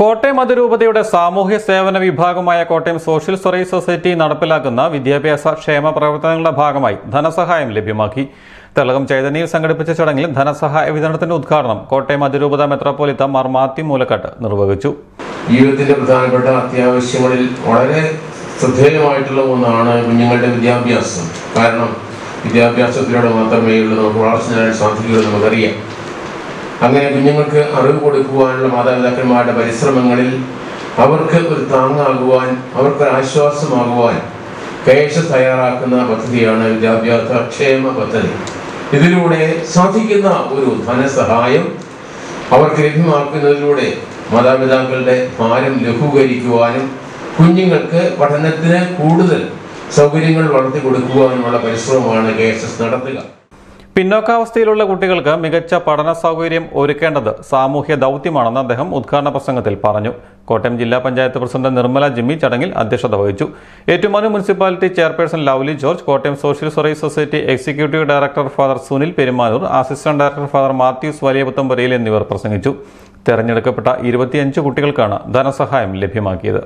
കോട്ടയം അതിരൂപതയുടെ സാമൂഹ്യ സേവന വിഭാഗമായ കോട്ടയം സോഷ്യൽ സർവീസ് സൊസൈറ്റി നടപ്പിലാക്കുന്ന വിദ്യാഭ്യാസ ക്ഷേമ പ്രവർത്തനങ്ങളുടെ ഭാഗമായി ധനസഹായം ലഭ്യമാക്കി. തെളകം ചൈതന്യയിൽ സംഘടിപ്പിച്ച ചടങ്ങിൽ ധനസഹായ വിതരണത്തിന്റെ ഉദ്ഘാടനം കോട്ടയം അതിരൂപത മെത്രോപൊലിത്ത മാർ മാത്യു മൂലക്കാട്ട് നിർവഹിച്ചു. ജീവിതത്തിന്റെ പ്രധാനപ്പെട്ട അത്യാവശ്യങ്ങളിൽ വളരെ ശ്രദ്ധേയമായിട്ടുള്ള ഒന്നാണ് കുഞ്ഞുങ്ങളുടെ വിദ്യാഭ്യാസം. കാരണം വിദ്യാഭ്യാസത്തിലൂടെ മാത്രമേ ഉള്ളൂ നമുക്ക് വളർച്ച നേടാൻ സാധിക്കുകയുള്ളൂ നമുക്കറിയാം. അങ്ങനെ കുഞ്ഞുങ്ങൾക്ക് അറിവ് കൊടുക്കുവാനുള്ള മാതാപിതാക്കന്മാരുടെ പരിശ്രമങ്ങളിൽ അവർക്ക് ഒരു താങ്ങാകുവാൻ അവർക്ക് ഒരു ആശ്വാസമാകുവാൻ കേശ തയ്യാറാക്കുന്ന പദ്ധതിയാണ് വിദ്യാഭ്യാസ ക്ഷേമ പദ്ധതി. ഇതിലൂടെ സാധിക്കുന്ന ഒരു ധനസഹായം അവർക്ക് ലഭ്യമാക്കുന്നതിലൂടെ മാതാപിതാക്കളുടെ ഭാരം ലഘൂകരിക്കുവാനും കുഞ്ഞുങ്ങൾക്ക് പഠനത്തിന് കൂടുതൽ സൗകര്യങ്ങൾ വളർത്തി കൊടുക്കുവാനുമുള്ള പരിശ്രമമാണ് കെ എസ് എസ് നടത്തുക. പിന്നോക്കാവസ്ഥയിലുള്ള കുട്ടികൾക്ക് മികച്ച പഠന സൗകര്യം ഒരുക്കേണ്ടത് സാമൂഹ്യ ദൗത്യമാണെന്ന് അദ്ദേഹം ഉദ്ഘാടന പ്രസംഗത്തിൽ പറഞ്ഞു. കോട്ടയം ജില്ലാ പഞ്ചായത്ത് പ്രസിഡന്റ് നിർമ്മല ജിമ്മി ചടങ്ങിൽ അധ്യക്ഷത വഹിച്ചു. Ettumanoor municipality chairperson Lovely George Kottayam social service society executive director father Sunil Perumanoor assistant director father Mathews വലിയപുത്തമ്പരയിൽ എന്നിവർ പ്രസംഗിച്ചു. തെരഞ്ഞെടുക്കപ്പെട്ട ഇരുപത്തിയഞ്ച് കുട്ടികൾക്കാണ് ധനസഹായം ലഭ്യമാക്കിയത്.